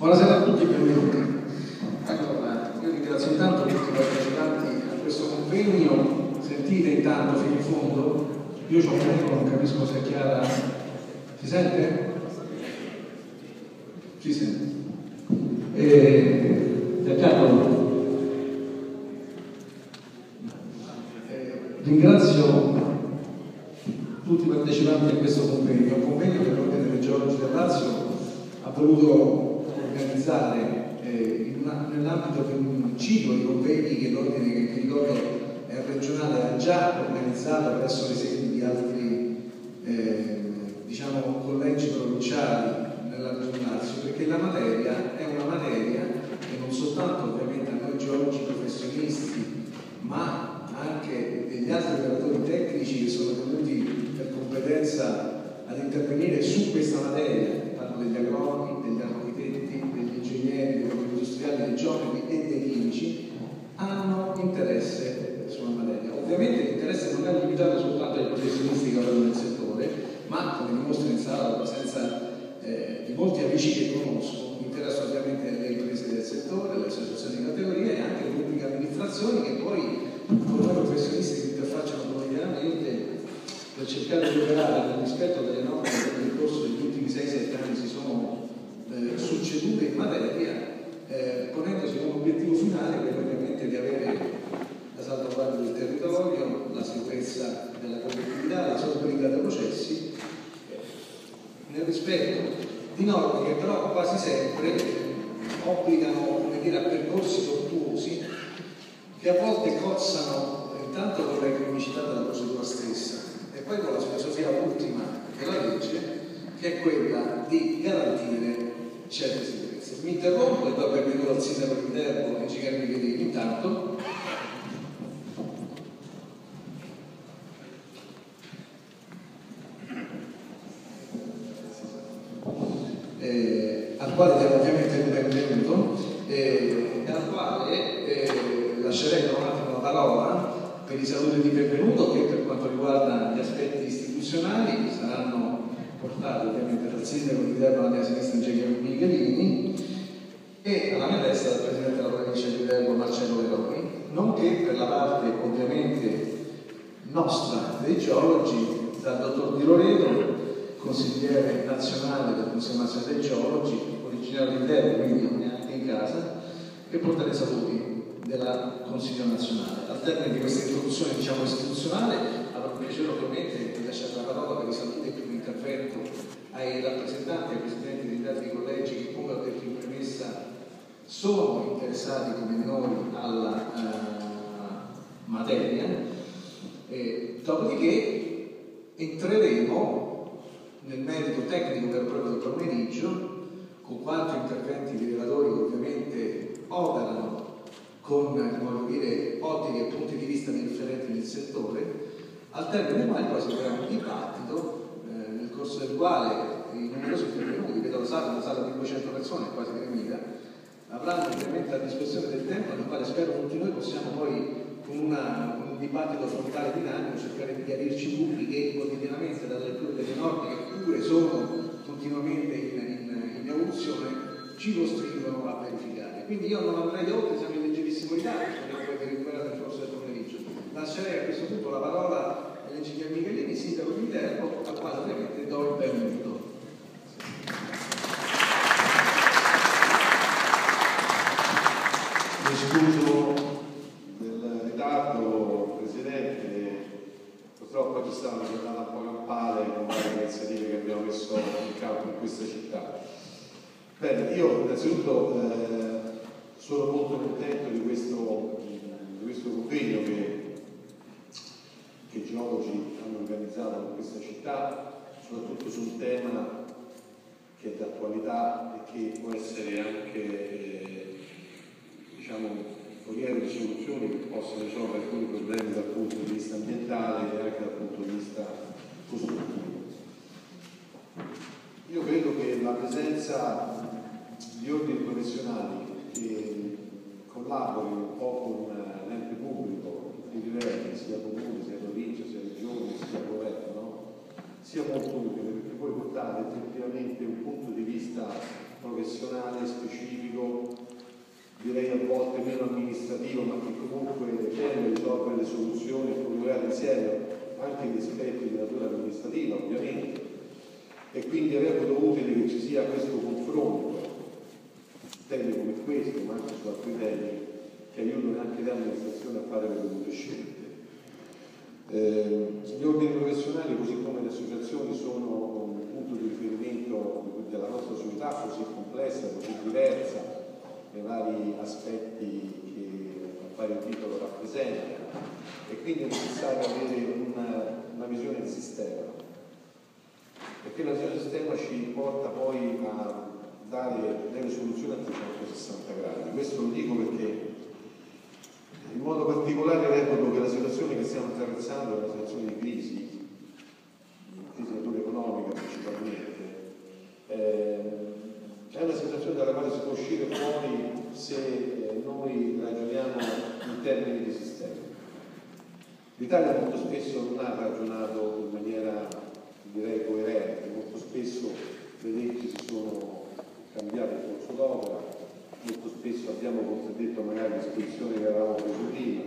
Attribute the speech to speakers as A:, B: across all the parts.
A: Buonasera a tutti e benvenuti. Allora, io ringrazio intanto tutti i partecipanti a questo convegno. Sentite intanto fino in fondo? Io ho un eco, non capisco se è chiara. Si sente? Si sente. E, Giancarlo, eh, ringrazio tutti i partecipanti a questo convegno, un convegno che l'Ordine dei Geologi del Lazio ha voluto organizzare eh, nell'ambito di un ciclo di convegni che l'Ordine, che ricordo regionale, ha già organizzato presso le sedi di altri eh, diciamo, collegi provinciali nella Lazio, perché la materia è una materia che non soltanto ovviamente a noi geologi professionisti, ma anche degli altri operatori tecnici che sono venuti competenza ad intervenire su questa materia, parlo degli agronomi, degli architetti, degli ingegneri, degli industriali, dei geometri e dei chimici, hanno interesse sulla materia. Ovviamente l'interesse non è limitato soltanto ai professionisti che lavorano nel settore, ma come dimostra in sala la presenza eh, di molti amici che conosco, interessa ovviamente le imprese del settore, le associazioni di categoria e anche le pubbliche amministrazioni che poi con noi professionisti si interfacciano quotidianamente per cercare di operare nel rispetto delle norme che nel corso degli ultimi 6-7 anni si eh, succedute in materia, eh, ponendosi come obiettivo finale quello ovviamente di avere la salvaguardia del territorio, la sicurezza della collettività, la sostenibilità dei processi, eh, nel rispetto di norme che però quasi sempre obbligano dire, a percorsi tortuosi che a volte cozzano intanto con la economicità della procedura stessa. E poi con la filosofia ultima della legge che è quella di garantire certe sicurezze. Mi interrompo e do il benvenuto al sindaco di Viterbo e Giganni Michelini intanto. Eh, al quale diamo ovviamente il benvenuto eh, e al quale eh, lascerei un attimo la parola per i saluti di benvenuto che per quanto riguarda gli aspetti istituzionali saranno portati ovviamente dal sindaco di Viterbo alla mia sinistra Ingegno Michelini e alla mia destra dal presidente della provincia di Viterbo Marcello Veroni, nonché per la parte ovviamente nostra dei geologi dal dottor Di Loreto, consigliere nazionale del Consiglio Nazionale dei Geologi, originario di Viterbo, quindi neanche in casa, che porta dei saluti del Consiglio nazionale. Al termine di questa introduzione diciamo, istituzionale avrò il piacere ovviamente di lasciare la parola per i saluti e intervento ai rappresentanti, ai presidenti degli altri collegi che come ho detto in premessa sono interessati come noi alla uh, materia. E, dopodiché entreremo nel merito tecnico e proprio del pomeriggio con quattro interventi di relatori che ovviamente operano con dire, ottiche e punti di vista differenti del settore, al termine del quale poi si farà un dibattito eh, nel corso del quale i numerosi intervenuti, vedo la sala, una sala di 200 persone, quasi 3.000, avranno ovviamente a disposizione del tempo nel quale spero tutti noi possiamo poi con, una, un dibattito frontale dinamico cercare di chiarirci dubbi che quotidianamente dalla lettura delle norme che pure sono continuamente in, in, in evoluzione ci costringono a verificare. Quindi io non andrei oltre, siamo in leggerissimo ritardo, speriamo poi di recuperare nel corso del pomeriggio. Lascerei a questo punto la parola all'ingegner Michelini, sindaco di Viterbo, al quale ovviamente do il benvenuto.
B: Mi scuso del ritardo, Presidente, purtroppo ci sta una giornata un po' campale con varie iniziative che abbiamo messo in campo in questa città. Bene, io innanzitutto eh, sono molto contento di questo, di questo convegno che, che geologi hanno organizzato in questa città, soprattutto su un tema che è d'attualità e che può essere anche eh, diciamo, foriero di soluzioni che possono risolvere alcuni problemi dal punto di vista ambientale e anche dal punto di vista costruttivo. Io credo che la presenza di ordini professionali che collaborino un po' con l'ente pubblico, tutti i livelli, sia comune, sia provincia, sia regione, sia sia molto utile perché voi portate effettivamente un punto di vista professionale specifico direi a volte meno amministrativo, ma che comunque tende a risolvere le soluzioni e coniugare insieme anche gli aspetti di natura amministrativa, ovviamente. E quindi reputo utile che ci sia questo confronto, temi come questo, ma anche su altri temi, che aiutano anche le amministrazioni a fare le dovute scelte. Eh, gli ordini professionali, così come le associazioni, sono un punto di riferimento della nostra società così complessa, così diversa, nei vari aspetti che a vario titolo rappresenta. E quindi è necessario avere una, una visione di sistema. Perché la visione di sistema ci porta poi a dare delle soluzioni a 360 gradi. Questo lo dico perché in modo particolare reputo che la situazione che stiamo attraversando è una situazione di crisi, crisi natura economica principalmente, eh, è una situazione dalla quale si può uscire fuori se eh, noi ragioniamo in termini di sistema. L'Italia molto spesso non ha ragionato in maniera direi coerente, molto spesso le leggi si sono cambiate in corso d'opera, molto spesso abbiamo contraddetto magari disposizioni che avevamo preso prima.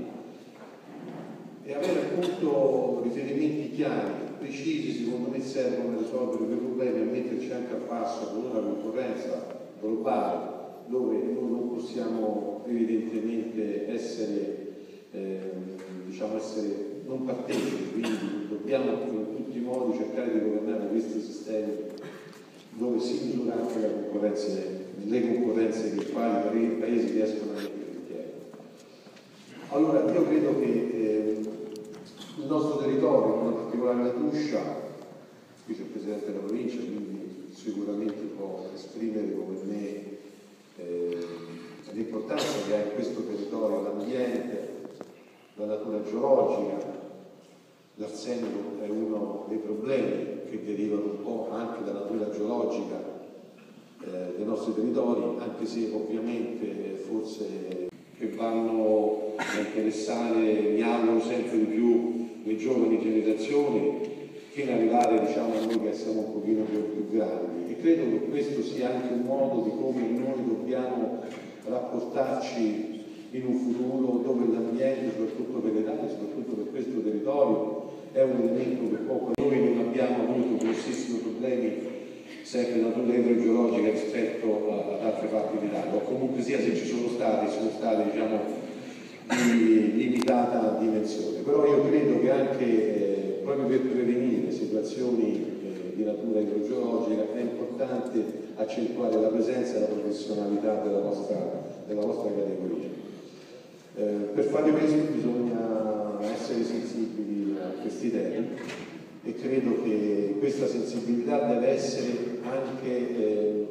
B: E avere appunto riferimenti chiari, precisi, secondo me servono a risolvere quei problemi e metterci anche a passo con una concorrenza globale dove noi non possiamo evidentemente essere, eh, diciamo essere non partecipi, quindi dobbiamo in tutti i modi cercare di governare questi sistemi dove si misura anche la concorrenza le concorrenze che quali i paesi riescono a mettere in piedi. Allora io credo che eh, il nostro territorio, in particolare la Tuscia, qui c'è il Presidente della provincia, quindi sicuramente può esprimere come me eh, l'importanza che ha in questo territorio l'ambiente, la natura geologica, l'arsenico è uno dei problemi che derivano un po' anche dalla natura geologica eh, dei nostri territori, anche se ovviamente forse che vanno a interessare, mi auguro sempre di più, le giovani generazioni, fino ad arrivare diciamo, a noi che siamo un pochino più, più grandi. E credo che questo sia anche un modo di come noi dobbiamo rapportarci in un futuro dove l'ambiente, soprattutto per l'Italia, soprattutto per questo territorio, è un elemento che poco noi non abbiamo sempre natura idrogeologica rispetto ad altre parti o comunque sia se ci sono stati, sono stati diciamo, di limitata dimensione. Però io credo che anche eh, proprio per prevenire situazioni eh, di natura idrogeologica è importante accentuare la presenza e la professionalità della nostra, della nostra categoria. Eh, per fare questo bisogna essere sensibili a questi temi e credo che questa sensibilità deve essere anche eh,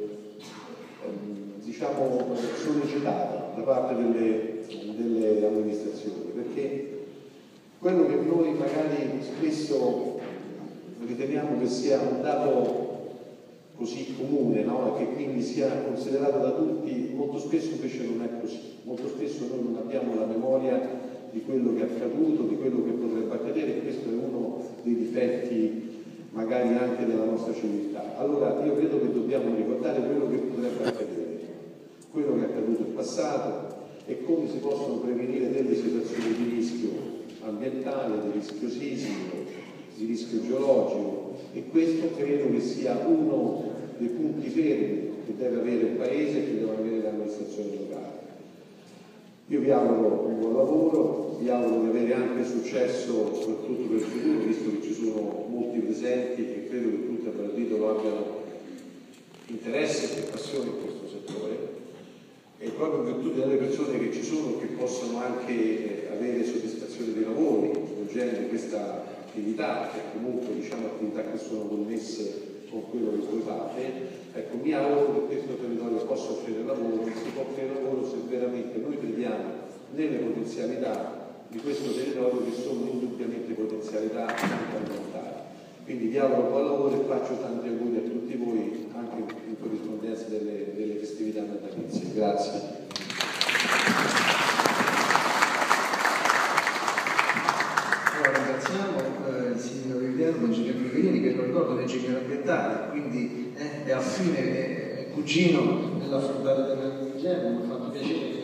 B: ehm, diciamo, sollecitata da parte delle, delle amministrazioni perché quello che noi magari spesso riteniamo che sia un dato così comune no? e che quindi sia considerato da tutti, molto spesso invece non è così. Molto spesso noi non abbiamo la memoria di quello che è accaduto, di quello che potrebbe accadere e questo è uno dei difetti magari anche della nostra civiltà. Allora io credo che dobbiamo ricordare quello che potrebbe accadere, quello che è accaduto in passato e come si possono prevenire delle situazioni di rischio ambientale, di rischio sismico, di rischio geologico e questo credo che sia uno dei punti fermi che deve avere il Paese e che deve avere l'amministrazione locale. Io vi auguro un buon lavoro, vi auguro di avere anche successo soprattutto per il futuro, visto che ci sono molti presenti e credo che tutti a quel titolo abbiano interesse e passione in questo settore. E proprio in virtù delle persone che ci sono che possono anche eh, avere soddisfazione dei lavori svolgendo questa attività, che comunque diciamo attività che sono connesse con quello che voi fate, ecco, mi auguro che questo territorio possa offrire lavoro, si può offrire lavoro se veramente noi crediamo nelle potenzialità di questo territorio che sono indubbiamente potenzialità anche ambientali. Quindi auguro buon lavoro e faccio tanti auguri a tutti voi anche in corrispondenza delle, delle festività natalizie. Grazie.
A: Guglielmo Ingegnere Piverini che ricordo è un ingegnere ambientale, quindi eh, è affine, è cugino nell'affrontare Guglielmo, mi ha fatto piacere che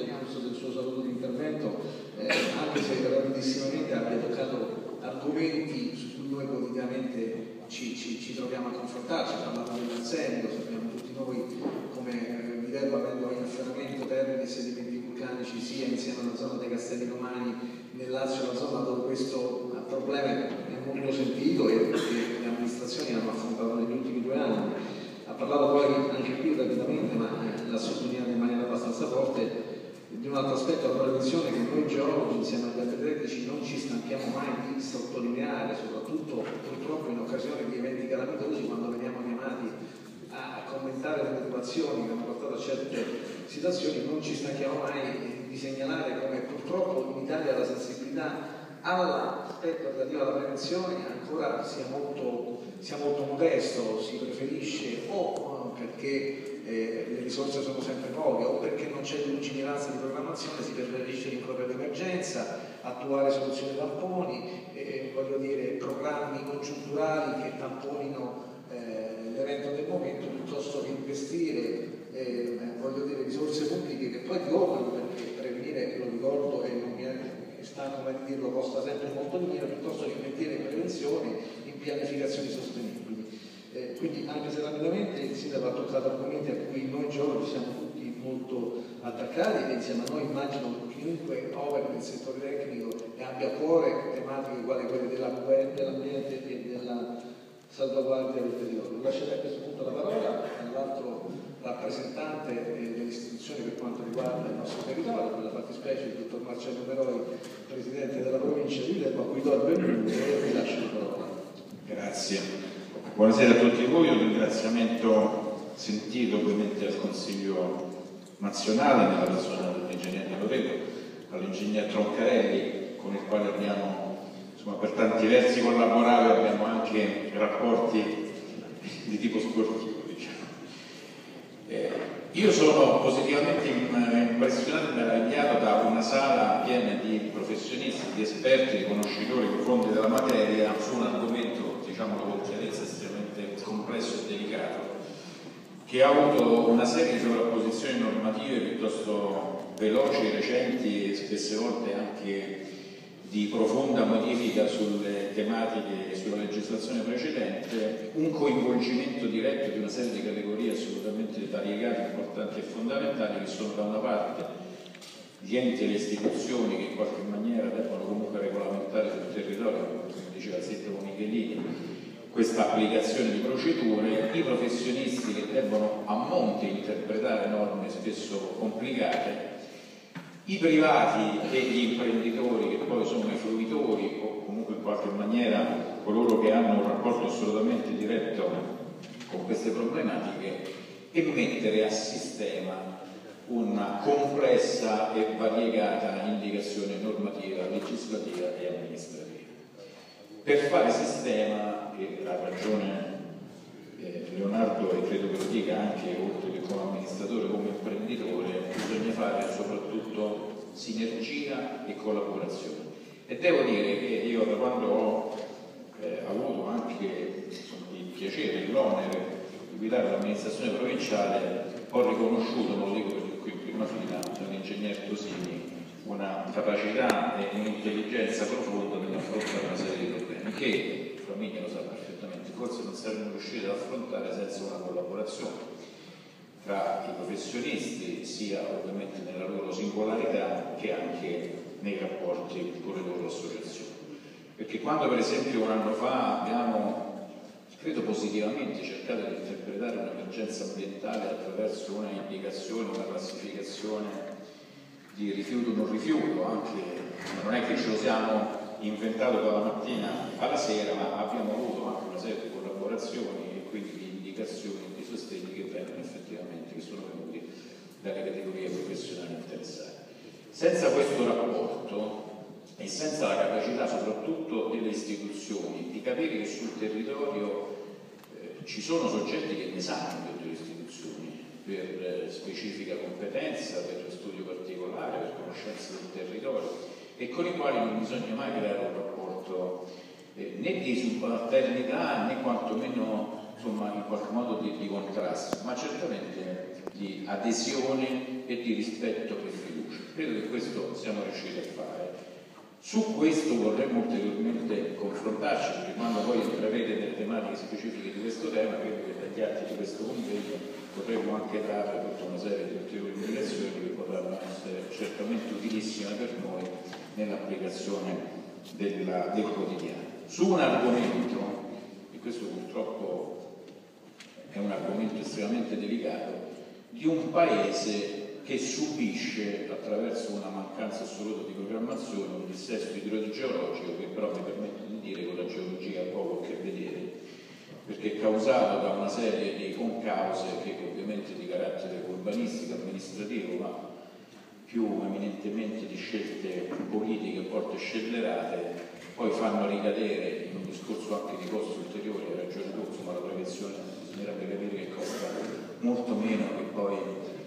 A: questo intervento, eh, anche se rapidissimamente abbia toccato argomenti su cui noi quotidianamente ci, ci, ci troviamo a confrontarci, parlando dell'arsenio, sappiamo tutti noi come eh, Viterbo avendo in afferramento termini e sedimenti vulcanici sia insieme alla zona dei Castelli Romani nel Lazio, la zona dove questo problema è molto sentito e che le amministrazioni hanno affrontato negli ultimi due anni. Ha parlato poi anche qui rapidamente, ma eh, l'ha sottolineato in maniera abbastanza forte, di un altro aspetto la prevenzione che noi geologi insieme agli atletici non ci stanchiamo mai di sottolineare, soprattutto purtroppo in occasione di eventi calamitosi quando veniamo chiamati a commentare le motivazioni che hanno portato a certe situazioni, non ci stanchiamo mai di segnalare come purtroppo in Italia la sensibilità all'aspetto relativo alla prevenzione ancora sia molto, sia molto modesto, si preferisce o perché eh, le risorse sono sempre poche o perché non c'è lungimiranza di programmazione, si preferisce rincorrere l'emergenza, attuare soluzioni tamponi, eh, voglio dire, programmi congiunturali che tamponino eh, l'evento del momento piuttosto che investire eh, voglio dire, risorse pubbliche che poi tornano perché prevenire, lo ricordo e non mi è stanco mai di dirlo, costa sempre molto di meno piuttosto che investire in prevenzione, in pianificazioni sostenibili. Eh, quindi anche se rapidamente il sindaco ha toccato argomenti a cui noi giovani siamo tutti molto attaccati e insieme a noi immagino chiunque opera nel settore tecnico e abbia a cuore tematiche quali quelle dell'ambiente e della salvaguardia del territorio. Lascerei a questo punto la parola all'altro rappresentante delle istituzioni per quanto riguarda il nostro territorio, per la fattispecie il dottor Marcello Meroi, Presidente della provincia di Viterbo, a cui do il benvenuto e vi lascio la parola.
C: Grazie. Buonasera a tutti voi, un ringraziamento sentito ovviamente al Consiglio nazionale nella persona dell'ingegnere Loreto, all'ingegner Troncarelli con il quale abbiamo insomma, per tanti versi collaborato e abbiamo anche rapporti di tipo sportivo. Diciamo. Eh, io sono positivamente impressionato e meravigliato da una sala piena di professionisti, di esperti, di conoscitori profondi della materia su un argomento, diciamo con chiarezza, estremamente complesso e delicato, che ha avuto una serie di sovrapposizioni normative piuttosto veloci, recenti e spesse volte anche di profonda modifica sulle tematiche e sulla legislazione precedente, un coinvolgimento diretto di una serie di categorie assolutamente variegate, importanti e fondamentali che sono da una parte gli enti e le istituzioni che in qualche maniera devono comunque regolamentare sul territorio, come diceva il Michelini, questa applicazione di procedure, i professionisti che devono a monte interpretare norme spesso complicate i privati e gli imprenditori che poi sono i fruitori o comunque in qualche maniera coloro che hanno un rapporto assolutamente diretto con queste problematiche e mettere a sistema una complessa e variegata indicazione normativa, legislativa e amministrativa. Per fare sistema, e ha ragione eh, Leonardo e credo che lo dica anche oltre che come amministratore, come imprenditore, bisogna fare soprattutto sinergia e collaborazione. E devo dire che io da quando ho eh, avuto anche insomma, il piacere e l'onere di guidare l'amministrazione provinciale, ho riconosciuto, non lo dico perché qui in prima fila, dall'ingegner Tosini, una capacità e un'intelligenza profonda nell'affrontare una serie di problemi che, famiglia lo sa perfettamente, forse non saremmo riusciti ad affrontare senza una collaborazione tra i professionisti, sia ovviamente nella loro singolarità che anche nei rapporti con le loro associazioni. Perché quando per esempio un anno fa abbiamo, credo positivamente, cercato di interpretare un'emergenza ambientale attraverso una indicazione, una classificazione di rifiuto o non rifiuto, anche, non è che ce lo siamo inventato dalla mattina alla sera, ma abbiamo avuto anche una serie di collaborazioni e quindi di indicazioni di sostegno che vengono effettivamente, che sono venuti dalle categorie professionali interessate. Senza questo rapporto e senza la capacità soprattutto delle istituzioni di capire che sul territorio eh, ci sono soggetti che ne sanno delle istituzioni per eh, specifica competenza, per studio particolare, per conoscenza del territorio e con i quali non bisogna mai creare un rapporto eh, né di subalternità né quantomeno insomma, in qualche modo di, di, contrasto, ma certamente di adesione e di rispetto e fiducia. Credo che questo siamo riusciti a fare. Su questo vorremmo ulteriormente confrontarci, perché quando poi intravede delle tematiche specifiche di questo tema, credo che dagli atti di questo convegno potremmo anche dare tutta una serie di ulteriori indicazioni che potranno essere certamente utilissime per noi nell'applicazione della, del quotidiano. Su un argomento, e questo purtroppo è un argomento estremamente delicato, di un paese che subisce attraverso una mancanza assoluta di programmazione un dissesto idrogeologico che però mi permette di dire con la geologia poco a che vedere perché è causato da una serie di concause che ovviamente di carattere urbanistico, amministrativo, ma più eminentemente di scelte politiche a volte scellerate, poi fanno ricadere in un discorso anche di costi ulteriori, ha ragione tu, insomma la prevenzione bisognerebbe capire che costa molto meno che poi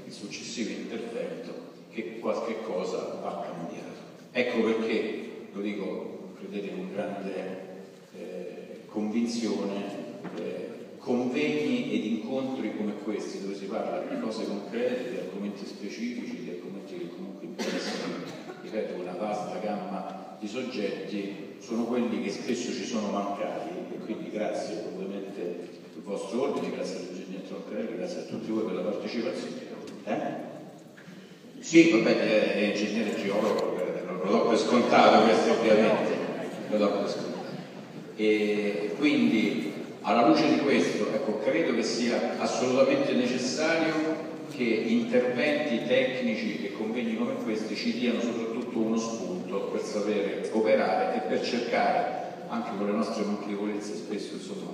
C: il successivo intervento, che qualche cosa va cambiato. Ecco perché, lo dico, credete, con grande eh, convinzione, eh, convegni ed incontri come questi, dove si parla di cose concrete, di argomenti specifici, di argomenti che comunque interessano, ripeto, una vasta gamma di soggetti, sono quelli che spesso ci sono mancati e quindi grazie ovviamente al vostro ordine, grazie all'ingegner Troncarelli, grazie a tutti voi per la partecipazione. Eh? Sì, vabbè, è ingegnere geologo, lo do per scontato questo ovviamente, lo do per scontato. E quindi alla luce di questo, ecco, credo che sia assolutamente necessario che interventi tecnici e convegni come questi ci diano soprattutto uno spunto per sapere operare e per cercare, anche con le nostre manchevolezze, spesso insomma,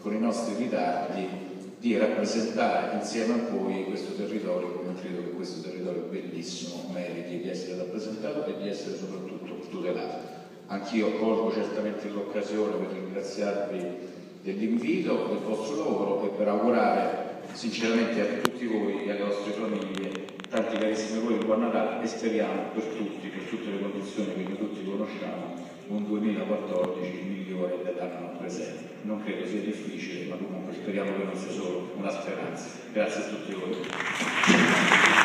C: con i nostri ritardi, di rappresentare insieme a voi questo territorio come credo che questo territorio bellissimo meriti di essere rappresentato e di essere soprattutto tutelato. Anch'io colgo certamente l'occasione per ringraziarvi dell'invito, del vostro lavoro e per augurare sinceramente a tutti voi e alle vostre famiglie tanti carissimi voi buon Natale e speriamo per tutti, per tutte le condizioni che noi tutti conosciamo, un 2014 migliore dell'anno presente. Non credo sia difficile, ma comunque speriamo che non sia solo una speranza. Grazie a tutti voi.